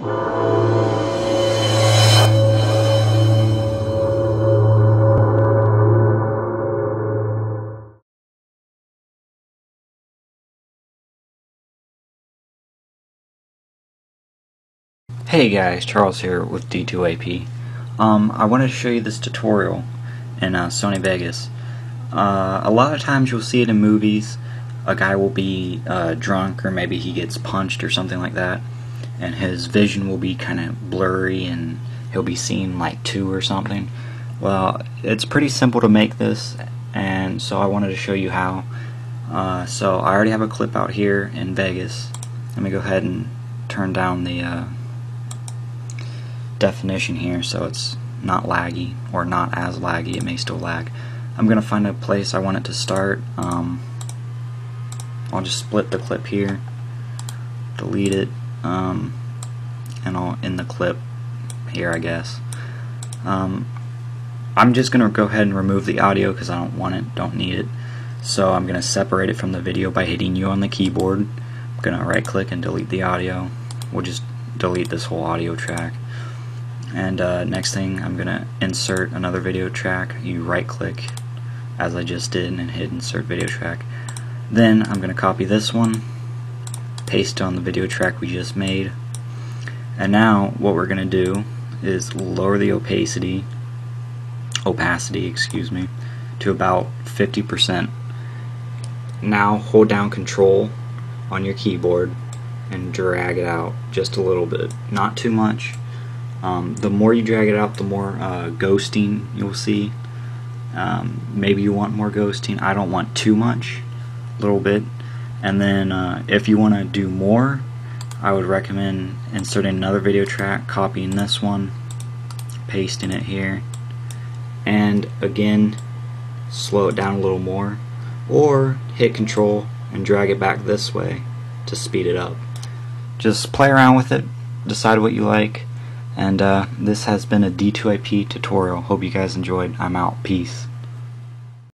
Hey guys, Charles here with D2AP. Um, I wanted to show you this tutorial in uh, Sony Vegas. Uh, a lot of times you'll see it in movies. A guy will be uh, drunk or maybe he gets punched or something like that and his vision will be kind of blurry and he'll be seeing like two or something. Well, it's pretty simple to make this and so I wanted to show you how. Uh, so I already have a clip out here in Vegas. Let me go ahead and turn down the uh, definition here so it's not laggy or not as laggy it may still lag I'm gonna find a place I want it to start um, I'll just split the clip here delete it um, and I'll end the clip here I guess. Um, I'm just gonna go ahead and remove the audio because I don't want it don't need it. So I'm gonna separate it from the video by hitting U on the keyboard. I'm gonna right click and delete the audio. We'll just delete this whole audio track. And uh, next thing I'm gonna insert another video track. You right click as I just did and hit insert video track. Then I'm gonna copy this one paste on the video track we just made and now what we're gonna do is lower the opacity opacity excuse me to about 50% now hold down control on your keyboard and drag it out just a little bit not too much um, the more you drag it out, the more uh, ghosting you'll see. Um, maybe you want more ghosting. I don't want too much, a little bit. And then uh, if you want to do more, I would recommend inserting another video track, copying this one, pasting it here, and again, slow it down a little more, or hit control and drag it back this way to speed it up. Just play around with it, decide what you like and uh, this has been a D2AP tutorial. Hope you guys enjoyed. I'm out. Peace.